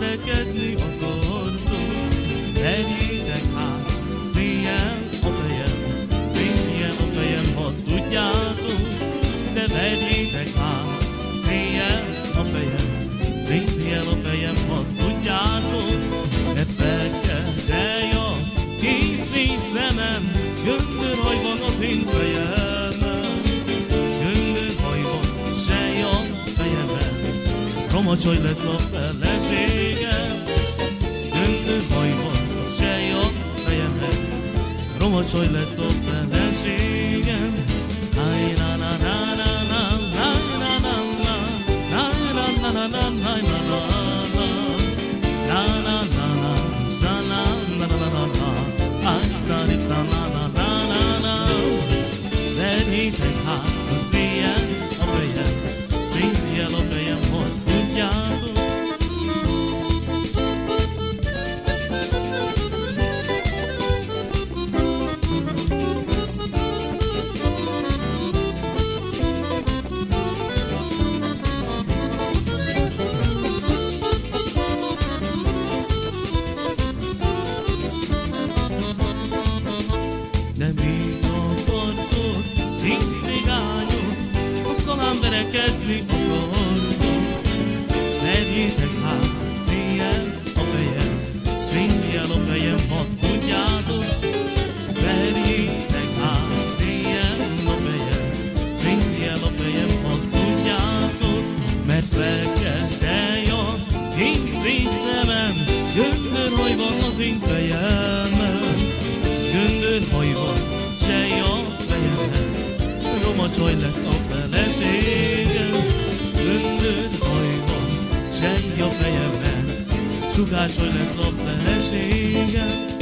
verekedni akartunk. Vegyétek hát, széjjel a fejem, széjjel a fejem, ha tudjátok. De vegyétek hát, széjjel a fejem, széjjel szemem, gömbör hajban az én fejemen. Gömbör hajban sej a fejemen, romacsaj lesz a feleségem. Gömbör hajban sej a fejemen, romacsaj lesz a feleségem. parkon, nincs cigányom, oszkolám verekedni akartom. Merjétek hát, széjjel a fejem, széjjel a fejem, hadd mondjátok. Merjétek hát, széjjel a fejem, széjjel a fejem, hadd mondjátok. Mert fekete el a én szép szemem, gyöndörhajban az én fejemen. Göndörhajban asszony lett a feleségem. Öndőd hajban, zsengy a fejemben, sugásony lesz a feleségem.